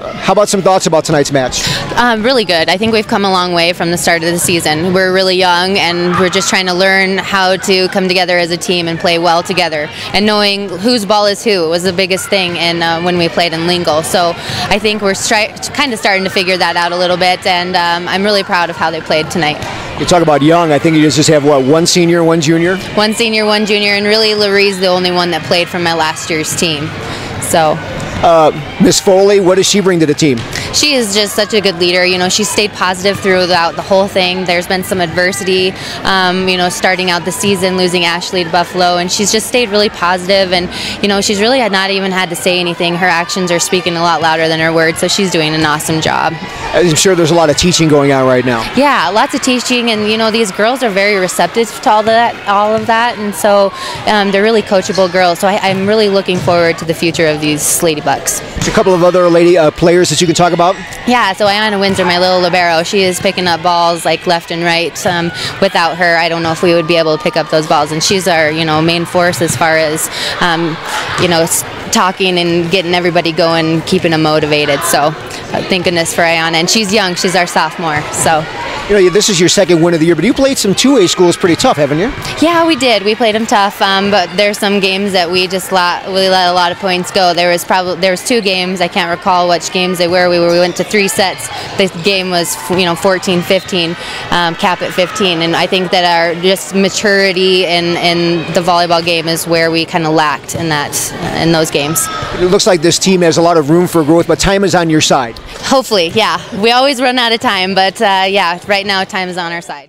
Uh, how about some thoughts about tonight's match? Um, really good. I think we've come a long way from the start of the season. We're really young and we're just trying to learn how to come together as a team and play well together. And knowing whose ball is who was the biggest thing in, uh, when we played in Lingle. So I think we're stri- kind of starting to figure that out a little bit, and um, I'm really proud of how they played tonight. You talk about young. I think you just have what one senior, one junior. One senior, one junior, and really Larie's the only one that played from my last year's team. So Uh, Miss Foley, what does she bring to the team? she is just such a good leader. You know, she stayed positive throughout the whole thing. There's been some adversity, um, you know, starting out the season, losing Ashley to Buffalo, and she's just stayed really positive. And you know, she's really not even had to say anything. Her actions are speaking a lot louder than her words, so she's doing an awesome job. I'm sure there's a lot of teaching going on right now. Yeah, lots of teaching, and you know, these girls are very receptive to all that, all of that, and so um, they're really coachable girls. So I, I'm really looking forward to the future of these Lady Bucks. There's a couple of other lady uh, players that you can talk about. Yeah, so Ayana Windsor, my little libero, she is picking up balls like left and right. Um, without her, I don't know if we would be able to pick up those balls. And she's our, you know, main force as far as, um, you know, talking and getting everybody going, keeping them motivated. So, thank goodness for Ayana. And she's young; she's our sophomore. So. You know, this is your second win of the year, but you played some 2A schools pretty tough, haven't you? Yeah, we did. We played them tough, um, but there's some games that we just lot, we let a lot of points go. There was probably there was two games. I can't recall which games they were. We were we went to three sets. The game was you know 14-15, um, cap at 15, and I think that our just maturity in in the volleyball game is where we kind of lacked in that in those games. It looks like this team has a lot of room for growth, but time is on your side. Hopefully, yeah. We always run out of time, but uh, yeah, right now time is on our side.